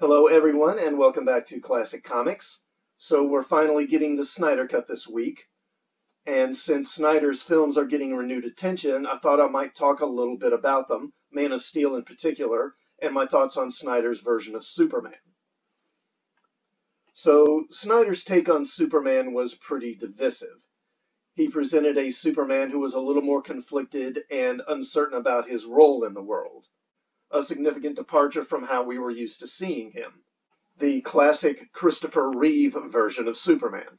Hello everyone and welcome back to Classic Comics. So we're finally getting the Snyder Cut this week. And since Snyder's films are getting renewed attention, I thought I might talk a little bit about them, Man of Steel in particular, and my thoughts on Snyder's version of Superman. So Snyder's take on Superman was pretty divisive. He presented a Superman who was a little more conflicted and uncertain about his role in the world a significant departure from how we were used to seeing him. The classic Christopher Reeve version of Superman.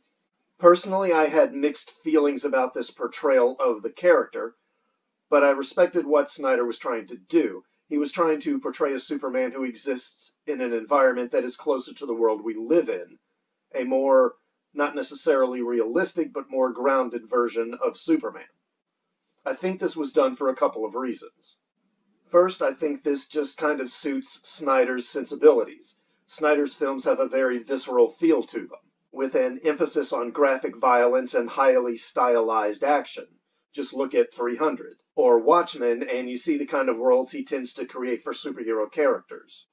Personally, I had mixed feelings about this portrayal of the character, but I respected what Snyder was trying to do. He was trying to portray a Superman who exists in an environment that is closer to the world we live in, a more, not necessarily realistic, but more grounded version of Superman. I think this was done for a couple of reasons. First, I think this just kind of suits Snyder's sensibilities. Snyder's films have a very visceral feel to them, with an emphasis on graphic violence and highly stylized action. Just look at 300 or Watchmen and you see the kind of worlds he tends to create for superhero characters.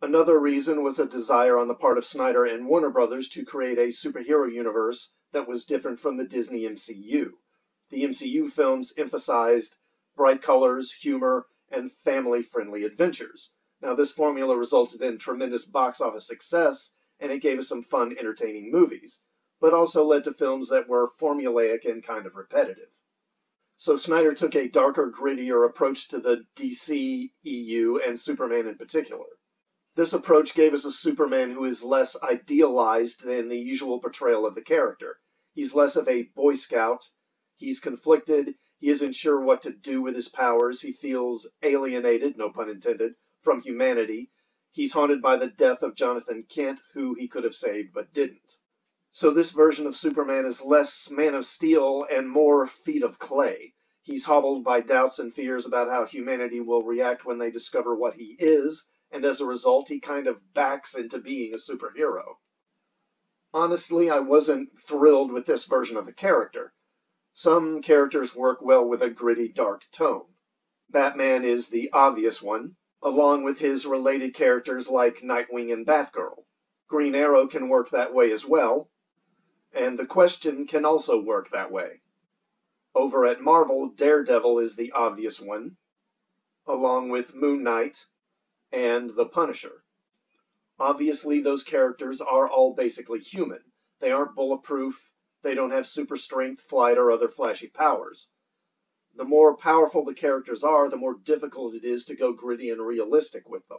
Another reason was a desire on the part of Snyder and Warner Brothers to create a superhero universe that was different from the Disney MCU. The MCU films emphasized bright colors, humor, and family-friendly adventures. Now, this formula resulted in tremendous box office success, and it gave us some fun, entertaining movies, but also led to films that were formulaic and kind of repetitive. So Snyder took a darker, grittier approach to the DC EU and Superman in particular. This approach gave us a Superman who is less idealized than the usual portrayal of the character. He's less of a Boy Scout, he's conflicted, he isn't sure what to do with his powers. He feels alienated, no pun intended, from humanity. He's haunted by the death of Jonathan Kent, who he could have saved but didn't. So this version of Superman is less Man of Steel and more Feet of Clay. He's hobbled by doubts and fears about how humanity will react when they discover what he is, and as a result, he kind of backs into being a superhero. Honestly, I wasn't thrilled with this version of the character. Some characters work well with a gritty, dark tone. Batman is the obvious one, along with his related characters like Nightwing and Batgirl. Green Arrow can work that way as well, and The Question can also work that way. Over at Marvel, Daredevil is the obvious one, along with Moon Knight and The Punisher. Obviously, those characters are all basically human. They aren't bulletproof, they don't have super strength, flight, or other flashy powers. The more powerful the characters are, the more difficult it is to go gritty and realistic with them.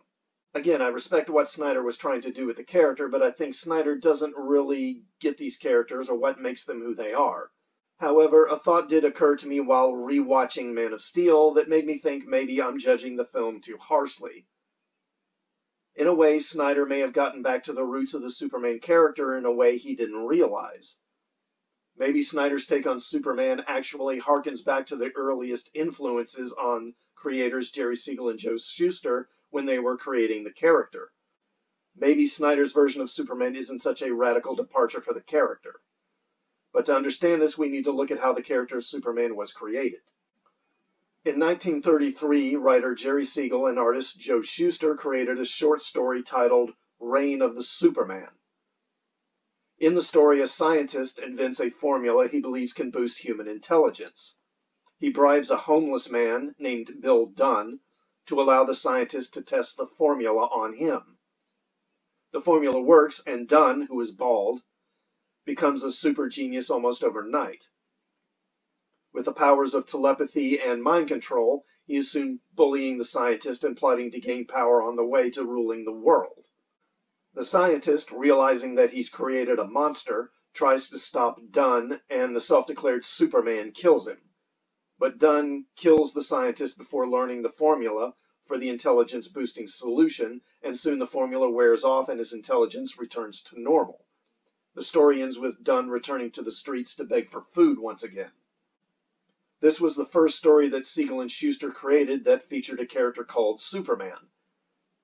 Again, I respect what Snyder was trying to do with the character, but I think Snyder doesn't really get these characters or what makes them who they are. However, a thought did occur to me while rewatching Man of Steel that made me think maybe I'm judging the film too harshly. In a way, Snyder may have gotten back to the roots of the Superman character in a way he didn't realize. Maybe Snyder's take on Superman actually harkens back to the earliest influences on creators Jerry Siegel and Joe Shuster when they were creating the character. Maybe Snyder's version of Superman isn't such a radical departure for the character. But to understand this, we need to look at how the character of Superman was created. In 1933, writer Jerry Siegel and artist Joe Shuster created a short story titled Reign of the Superman. In the story, a scientist invents a formula he believes can boost human intelligence. He bribes a homeless man named Bill Dunn to allow the scientist to test the formula on him. The formula works, and Dunn, who is bald, becomes a super genius almost overnight. With the powers of telepathy and mind control, he is soon bullying the scientist and plotting to gain power on the way to ruling the world. The scientist, realizing that he's created a monster, tries to stop Dunn, and the self-declared Superman kills him. But Dunn kills the scientist before learning the formula for the intelligence boosting solution, and soon the formula wears off and his intelligence returns to normal. The story ends with Dunn returning to the streets to beg for food once again. This was the first story that Siegel and Shuster created that featured a character called Superman.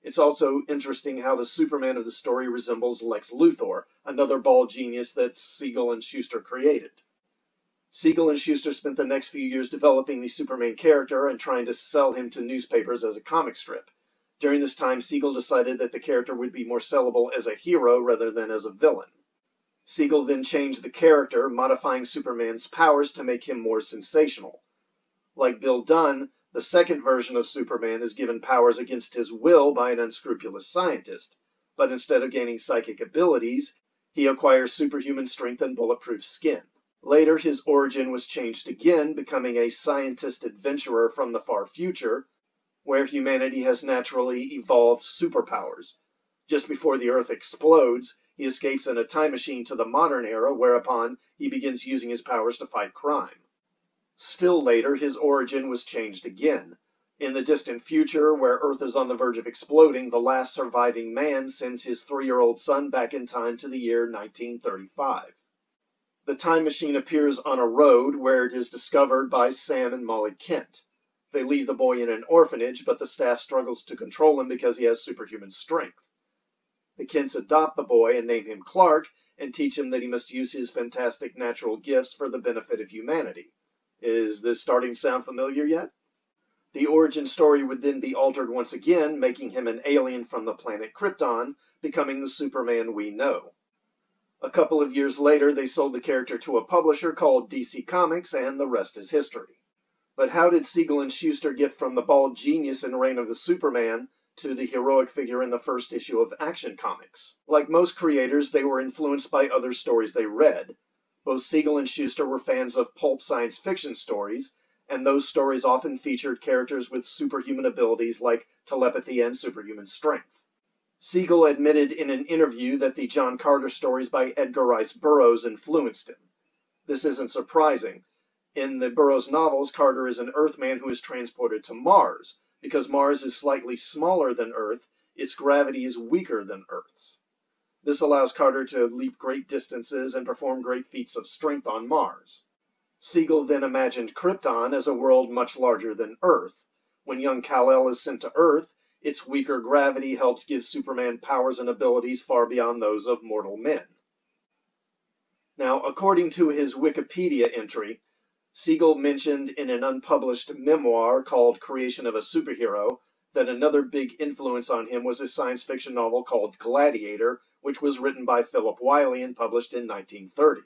It's also interesting how the Superman of the story resembles Lex Luthor, another bald genius that Siegel and Shuster created. Siegel and Shuster spent the next few years developing the Superman character and trying to sell him to newspapers as a comic strip. During this time, Siegel decided that the character would be more sellable as a hero rather than as a villain. Siegel then changed the character, modifying Superman's powers to make him more sensational. Like Bill Dunn, the second version of Superman is given powers against his will by an unscrupulous scientist, but instead of gaining psychic abilities, he acquires superhuman strength and bulletproof skin. Later, his origin was changed again, becoming a scientist adventurer from the far future, where humanity has naturally evolved superpowers. Just before the Earth explodes, he escapes in a time machine to the modern era, whereupon he begins using his powers to fight crime. Still later, his origin was changed again. In the distant future, where Earth is on the verge of exploding, the last surviving man sends his three-year-old son back in time to the year 1935. The time machine appears on a road where it is discovered by Sam and Molly Kent. They leave the boy in an orphanage, but the staff struggles to control him because he has superhuman strength. The Kents adopt the boy and name him Clark and teach him that he must use his fantastic natural gifts for the benefit of humanity. Is this starting to sound familiar yet? The origin story would then be altered once again, making him an alien from the planet Krypton, becoming the Superman we know. A couple of years later, they sold the character to a publisher called DC Comics, and the rest is history. But how did Siegel and Shuster get from the bald genius in Reign of the Superman to the heroic figure in the first issue of Action Comics. Like most creators, they were influenced by other stories they read. Both Siegel and Shuster were fans of pulp science fiction stories, and those stories often featured characters with superhuman abilities like telepathy and superhuman strength. Siegel admitted in an interview that the John Carter stories by Edgar Rice Burroughs influenced him. This isn't surprising. In the Burroughs novels, Carter is an Earthman who is transported to Mars, because Mars is slightly smaller than Earth, its gravity is weaker than Earth's. This allows Carter to leap great distances and perform great feats of strength on Mars. Siegel then imagined Krypton as a world much larger than Earth. When young Kal-El is sent to Earth, its weaker gravity helps give Superman powers and abilities far beyond those of mortal men. Now, according to his Wikipedia entry, Siegel mentioned in an unpublished memoir called Creation of a Superhero that another big influence on him was a science fiction novel called Gladiator, which was written by Philip Wylie and published in 1930.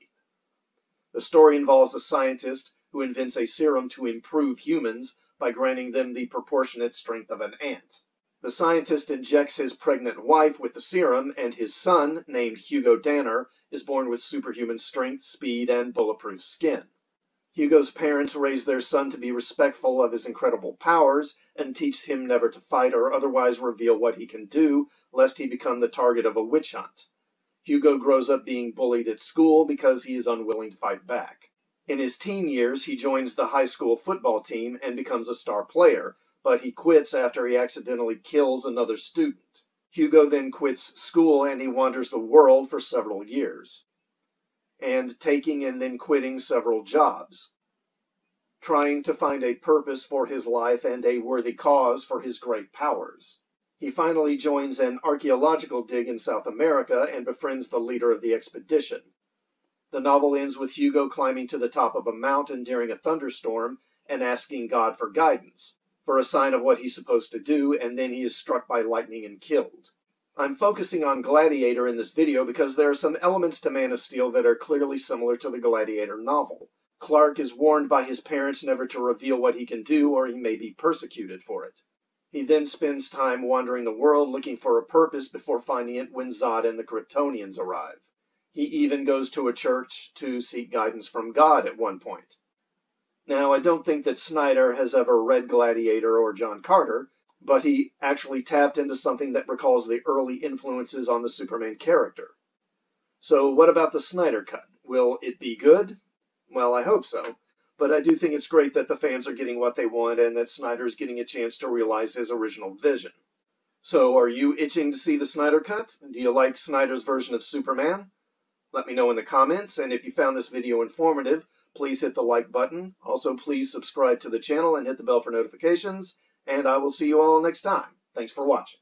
The story involves a scientist who invents a serum to improve humans by granting them the proportionate strength of an ant. The scientist injects his pregnant wife with the serum, and his son, named Hugo Danner, is born with superhuman strength, speed, and bulletproof skin. Hugo's parents raise their son to be respectful of his incredible powers and teach him never to fight or otherwise reveal what he can do, lest he become the target of a witch hunt. Hugo grows up being bullied at school because he is unwilling to fight back. In his teen years, he joins the high school football team and becomes a star player, but he quits after he accidentally kills another student. Hugo then quits school and he wanders the world for several years and taking and then quitting several jobs, trying to find a purpose for his life and a worthy cause for his great powers. He finally joins an archaeological dig in South America and befriends the leader of the expedition. The novel ends with Hugo climbing to the top of a mountain during a thunderstorm and asking God for guidance, for a sign of what he's supposed to do, and then he is struck by lightning and killed. I'm focusing on Gladiator in this video because there are some elements to Man of Steel that are clearly similar to the Gladiator novel. Clark is warned by his parents never to reveal what he can do or he may be persecuted for it. He then spends time wandering the world looking for a purpose before finding it when Zod and the Kryptonians arrive. He even goes to a church to seek guidance from God at one point. Now, I don't think that Snyder has ever read Gladiator or John Carter, but he actually tapped into something that recalls the early influences on the Superman character. So, what about the Snyder Cut? Will it be good? Well, I hope so. But I do think it's great that the fans are getting what they want and that Snyder is getting a chance to realize his original vision. So, are you itching to see the Snyder Cut? Do you like Snyder's version of Superman? Let me know in the comments, and if you found this video informative, please hit the like button. Also, please subscribe to the channel and hit the bell for notifications and I will see you all next time. Thanks for watching.